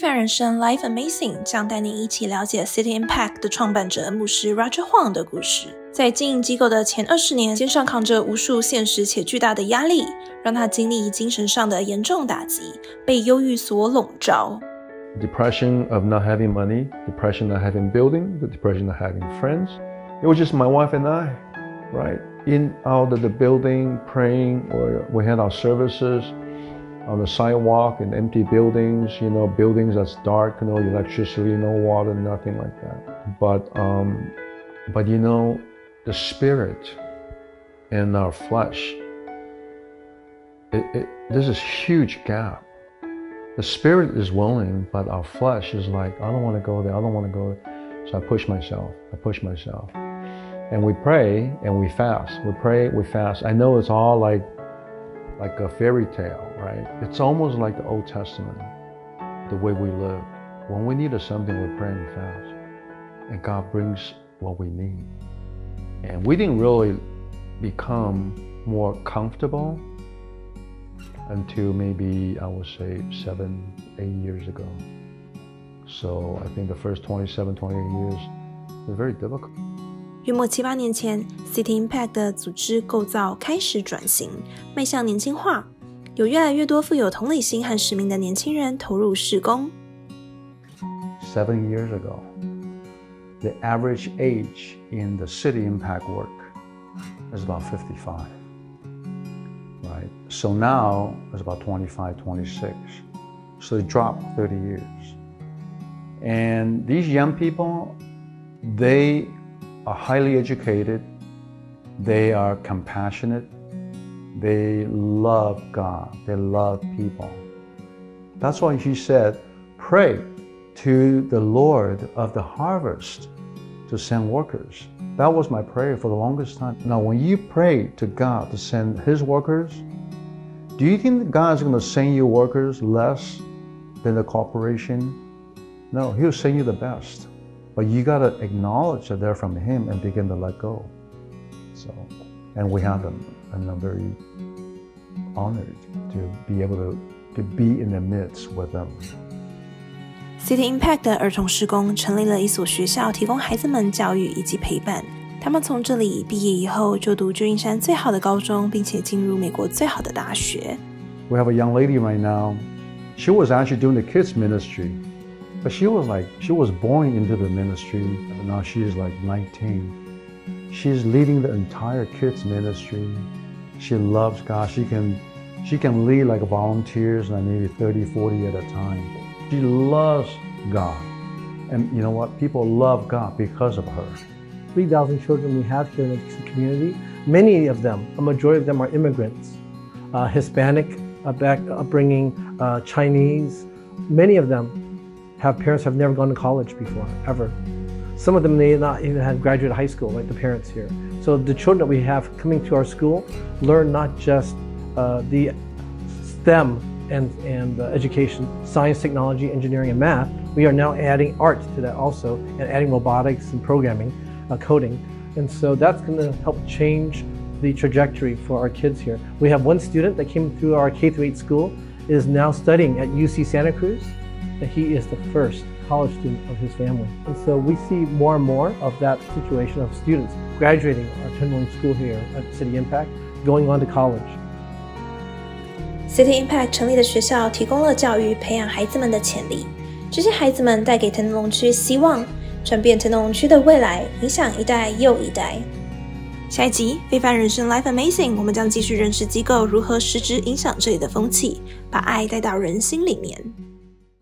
凡人生 Life Amazing 将带您一起了解 City Impact 的创办者牧师 Roger Huang 的故事。在经营机构的前二十年，肩上扛着无数现实且巨大的压力，让他经历精神上的严重打击，被忧郁所笼罩。Depression of not having money, depression not having building, the depression not having friends. It was just my wife and I, right? In out of the building, praying, or we had our services on the sidewalk in empty buildings, you know, buildings that's dark, no electricity, no water, nothing like that. But, um, but you know, the spirit and our flesh, it, it, there's this huge gap. The spirit is willing, but our flesh is like, I don't want to go there, I don't want to go there. So I push myself, I push myself. And we pray and we fast. We pray, we fast. I know it's all like like a fairy tale, right? It's almost like the Old Testament, the way we live. When we needed something, we pray and fast. And God brings what we need. And we didn't really become more comfortable until maybe, I would say, seven, eight years ago. So I think the first 27, 28 years was very difficult. 约莫七八年前，City Impact 的组织构造开始转型，迈向年轻化，有越来越多富有同理心和使命的年轻人投入施工。Seven years ago, the average age in the City Impact work is about 55. Right? So now it's about 25, 26. So it dropped 30 years. And these young people, they are highly educated, they are compassionate, they love God, they love people. That's why he said, pray to the Lord of the harvest to send workers. That was my prayer for the longest time. Now, when you pray to God to send his workers, do you think God is going to send you workers less than the corporation? No, he'll send you the best. But you got to acknowledge that they're from Him and begin to let go. So, and we have them, and I'm very honored to be able to, to be in the midst with them. City Impact 的儿童施工成立了一所学校，提供孩子们教育以及陪伴。他们从这里毕业以后，就读旧金山最好的高中，并且进入美国最好的大学。We have a young lady right now. She was actually doing the kids ministry. But she was like, she was born into the ministry. Now she's like 19. She's leading the entire kids ministry. She loves God. She can, she can lead like volunteers, like maybe 30, 40 at a time. She loves God. And you know what? People love God because of her. 3,000 children we have here in the community. Many of them, a majority of them are immigrants, uh, Hispanic uh, back, upbringing, uh, Chinese. Many of them have parents have never gone to college before, ever. Some of them may not even have graduated high school, like the parents here. So the children that we have coming to our school learn not just uh, the STEM and, and uh, education, science, technology, engineering, and math. We are now adding art to that also, and adding robotics and programming, uh, coding. And so that's going to help change the trajectory for our kids here. We have one student that came through our K 8 school, is now studying at UC Santa Cruz that he is the first college student of his family. And so we see more and more of that situation of students graduating our Tenderloin School here at City Impact, going on to college. City Impact 成立的学校提供了教育，培养孩子们的潜力。这些孩子们带给腾龙区希望，转变腾龙区的未来，影响一代又一代。下一集《非凡人生 Life Amazing》，我们将继续认识机构如何实质影响这里的风气，把爱带到人心里面。